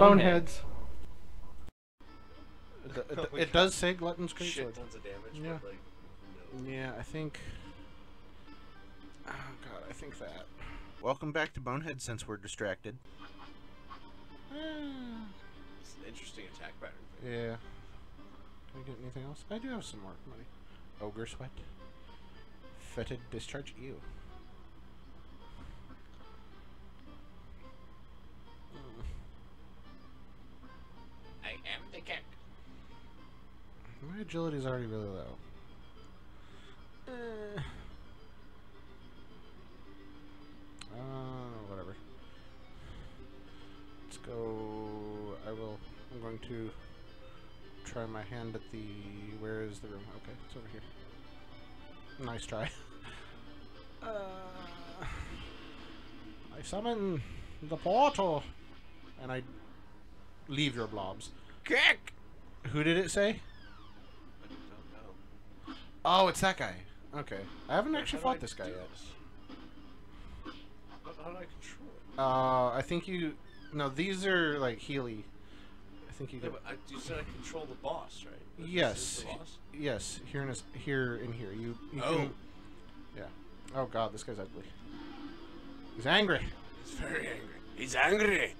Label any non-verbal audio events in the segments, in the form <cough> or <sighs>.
Boneheads. <laughs> It, it, it does say Glutton's Great Shit Sword. tons of damage. Yeah. But like, no. Yeah, I think. Oh god, I think that. Welcome back to Bonehead since we're distracted. <sighs> It's an interesting attack pattern. Yeah. Can I get anything else? I do have some more money. Ogre Sweat. Fetid Discharge. Ew. My agility's already really low. Eh. Uh, whatever. Let's go. I will. I'm going to try my hand at the. Where is the room? Okay, it's over here. Nice try. <laughs> uh, I summon the portal, and I leave your blobs. Kick! Who did it say? I don't know. Oh, it's that guy. Okay. I haven't actually fought I this guy yet. this? How, how do I control it? Uh, I think you. No, these are like Healy. I think you No, can. but I, you said I control the boss, right? This Yes. boss? Yes. Here in his, here in here. You. you Oh. Can, yeah. Oh God, this guy's ugly. He's angry. He's very angry. He's angry.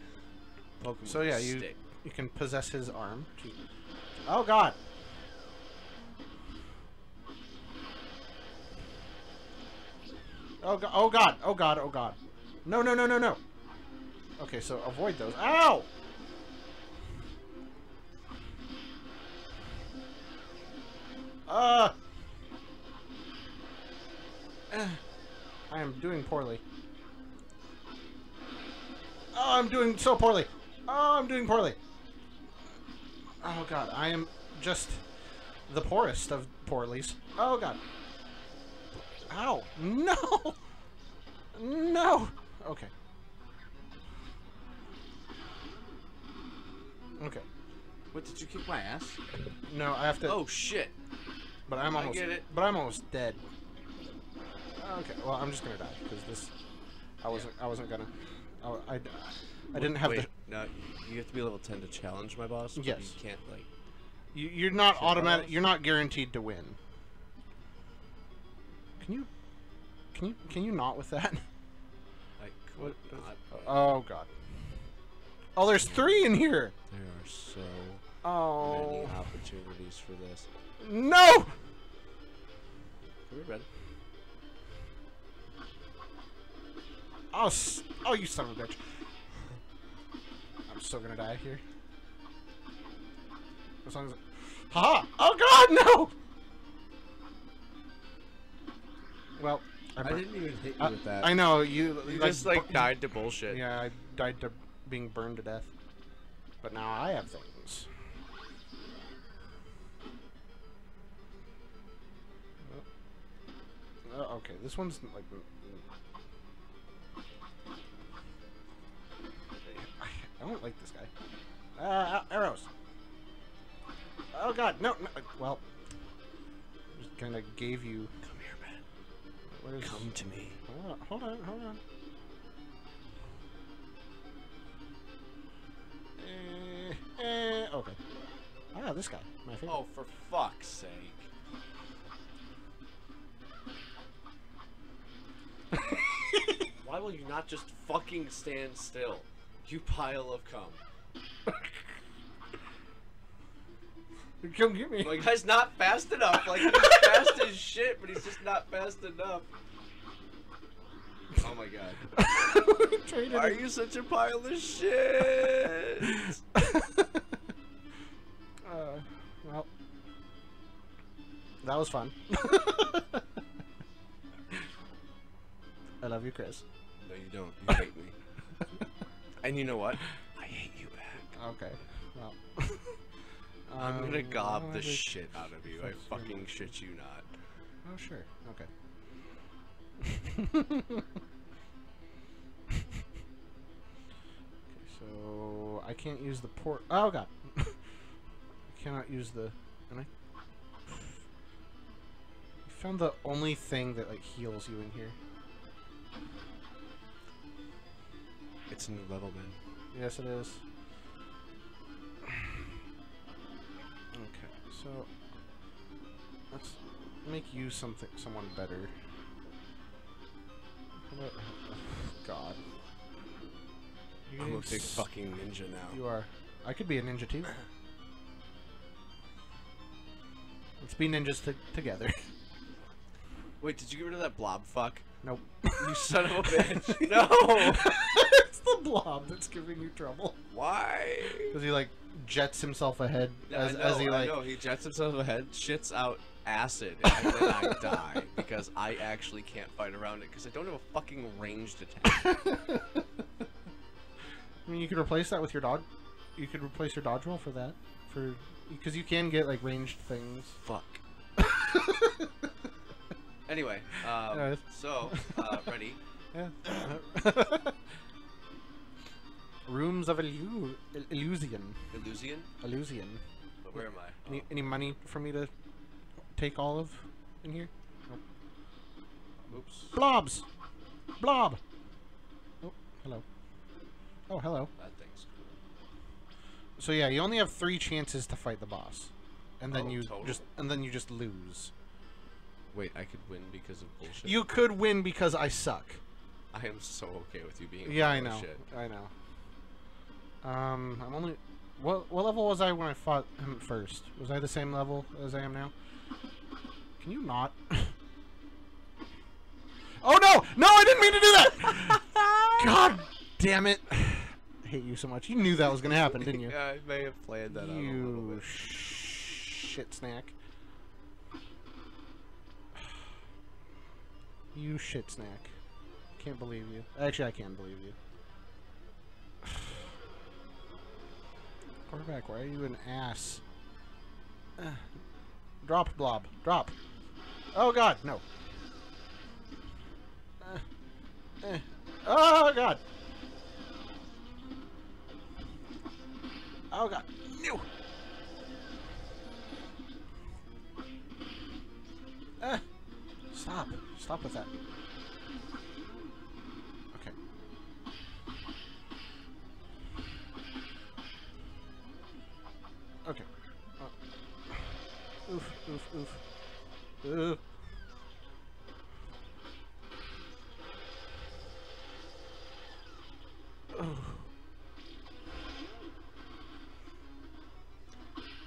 Poke him So yeah, you stick. you can possess his arm. To, oh God. Oh God! Oh God! Oh God! Oh God! No! No! No! No! No! Okay, so avoid those. Ow! Uh. I am doing poorly. Oh, I'm doing so poorly. Oh, I'm doing poorly. Oh god, I am just the poorest of poorlies. Oh god. Ow. No! No! Okay. Okay. What, did you kick my ass? No, I have to. Oh, shit. but I'm I almost. get it. But I'm almost dead. Okay. Well, I'm just gonna die because this. I wasn't. I wasn't gonna. I. I, I didn't have Wait, no, you have to be level 10 to challenge my boss? Yes. You can't, like... You, you're not automatic. You're not guaranteed to win. Can you? Can you? Can you not with that? I <laughs> could What- not. Oh god. Oh, there's three in here. There are so Oh many opportunities for this. no! Come here, bud. Oh, oh, you son of a bitch! I'm still gonna die here. As long as. Ha! Oh God, no! Well, I, I didn't even hit you I- with that. I know you. You like, just, like, bu- died to bullshit. Yeah, I died to being burned to death. But now I have things. Oh, okay, this one's like. I don't like this guy. Uh, arrows. Oh god, no, no. Well, just kind of gave you. Come. Where's, Come to me. Hold on, hold on, hold on. Eh, eh, okay. Ah, this guy, my favorite. Oh, for fuck's sake. <laughs> Why will you not just fucking stand still? You pile of cum. Come get me. My guy's not fast enough. Like, <laughs> he's as shit, but he's just not fast enough. Oh my god. <laughs> Why are you such a pile of shit? <laughs> uh, well, that was fun. <laughs> I love you, Chris. No, you don't. You hate me. And you know what? I hate you back. Okay. Well, I'm gonna um, gob the shit out of you. I fucking shit you not. Oh, sure. Okay. Okay. So I can't use the port. Oh god, I <laughs> cannot use the. Am I? I found the only thing that like heals you in here. It's a new level, man. Yes, it is. Okay, so let's make you something someone better. How about- God. You're I'm a big fucking ninja now. You are. I could be a ninja too. <clears throat> Let's be ninjas to together. Wait, did you get rid of that blob fuck? nope. You son of a bitch. <laughs> no! it's the blob that's giving you trouble. Why? Because he like jets himself ahead as, know, as he like. know. He jets himself ahead, shits out acid, and then I <laughs> die because I actually can't fight around it because I don't have a fucking ranged attack. <laughs> I mean, you could replace that with your dodge. You could replace your dodge roll for that, for because you can get like ranged things. Fuck. <laughs> Anyway, um, Yeah. so uh, ready? Yeah. <coughs> Rooms of illu- il- illusion. Illusion? Illusion. But where am I? Any, Oh, any money for me to take all of in here? oops. Blobs! Blob! Oh, hello. Oh, hello. That thing's cool. So yeah, you only have three chances to fight the boss. And then Oh, you total? just and then you just lose. Wait, I could win because of bullshit. You could win because I suck. I am so okay with you being. Yeah, I know. Shit. I know. Um, I'm only. What what level was I when I fought him first? Was I the same level as I am now? Can you not? <laughs> oh no! No, I didn't mean to do that. <laughs> God damn it! <sighs> I hate you so much. You knew that was gonna happen, didn't you? <laughs> yeah, I may have planned that out a little you shit snack. <sighs> You shit snack. Can't believe you. Actually, I can believe you. Quarterback, why are you an ass? Uh, <sighs> drop, blob. Drop. Oh, God, no. Uh. <sighs> Oh, God. Oh, God. No. Uh, <sighs> stop. Stop with that. Oof.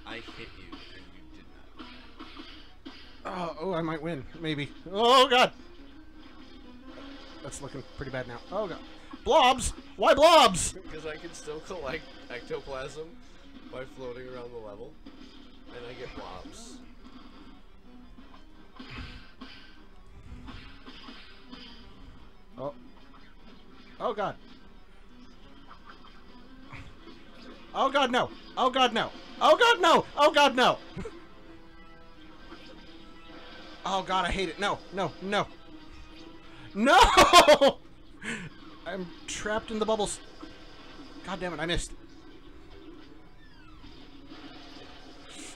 I hit you and you did not. Oh, oh, I might win. Maybe. Oh, God. That's looking pretty bad now. Oh, God. Blobs? Why blobs? Because I can still collect ectoplasm by floating around the level, and I get blobs. Oh, God. Oh, God, no. Oh, God, no. Oh, God, no. Oh, God, no. <laughs> oh, God, I hate it. No, no, no. No! <laughs> I'm trapped in the bubbles. God damn it, I missed.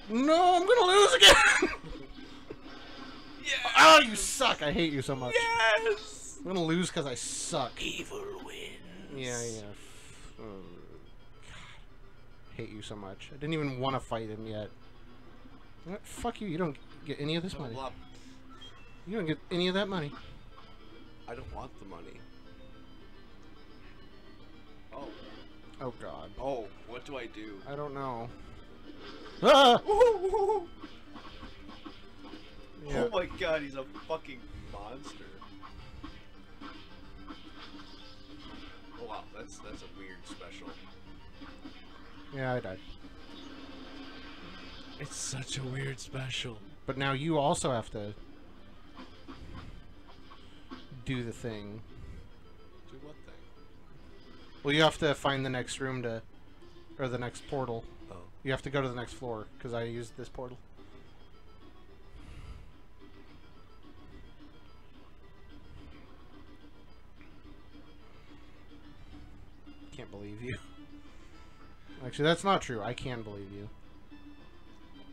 No, I'm gonna lose again! <laughs> Yeah. oh, you suck. I hate you so much. Yes. I'm gonna lose because I suck. Evil wins. Yeah, yeah. Oh, God. Hate you so much. I didn't even want to fight him yet. What? Fuck you. You don't get any of this money. You don't get any of that money. I don't want the money. Oh. Oh, God. Oh, what do I do? I don't know. Ah! <laughs> Yeah. Oh my god, he's a fucking monster. Wow, that's that's a weird special. Yeah, I died. It's such a weird special. But now you also have to do the thing. Do what thing? Well, you have to find the next room to, or the next portal. Oh. You have to go to the next floor because I used this portal. believe you. <laughs> Actually, that's not true. I can believe you.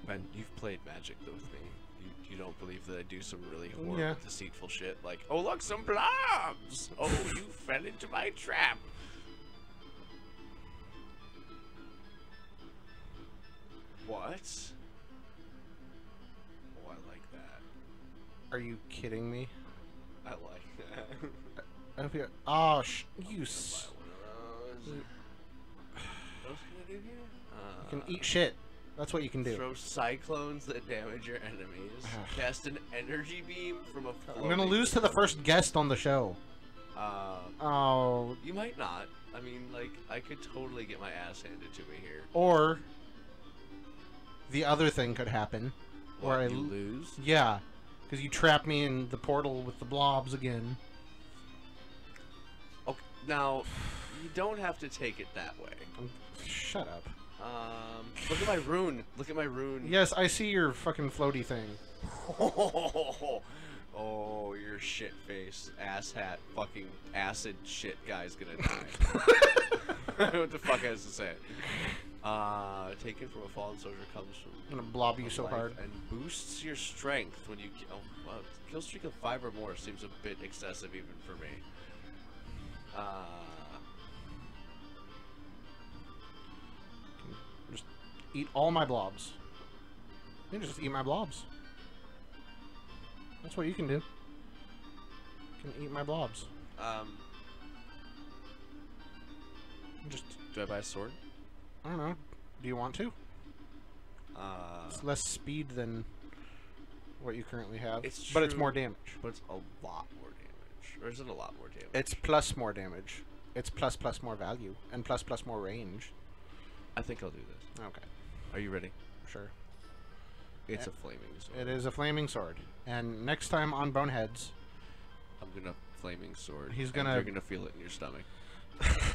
But you've played Magic with me. You, you don't believe that I do some really mm, horrible, yeah. deceitful shit like, oh look, some blobs! Oh, <laughs> you fell into my trap! What? Oh, I like that. Are you kidding me? I like that. I hope you. Oh, sh you. S- Buy one of those. What else can I do here? Uh, you can eat shit. That's what you can do. Throw cyclones that damage your enemies. <sighs> Cast an energy beam from a. I'm gonna lose to the first guest on the show. Uh, Oh, you might not. I mean, like, I could totally get my ass handed to me here. or the other thing could happen. What, Or I you lose? Yeah, because you trap me in the portal with the blobs again. Okay, now, you don't have to take it that way. Um, Shut up. Um, look at my rune. Look at my rune. Yes, I see your fucking floaty thing. <laughs> oh, your shit face, ass hat, fucking acid shit guy's gonna die. <laughs> <laughs> what the fuck has to say? Uh, taken from a fallen soldier comes from. I'm gonna blob you so hard. And boosts your strength when you. Oh, wow. Kill streak of five or more seems a bit excessive even for me. Uh, eat all my blobs. You can just eat my blobs. That's what you can do. You can eat my blobs. um, Just, do I buy a sword? I don't know. Do you want to? Uh, It's less speed than what you currently have. It's true, but it's more damage. but it's a lot more damage. Or is it a lot more damage? It's plus more damage. It's plus plus more value. And plus plus more range. I think I'll do this. Okay, Are you ready? sure. It's a flaming sword. It is a flaming sword. And next time on Boneheads, I'm gonna flaming sword. He's gonna- You're gonna feel it in your stomach. <laughs>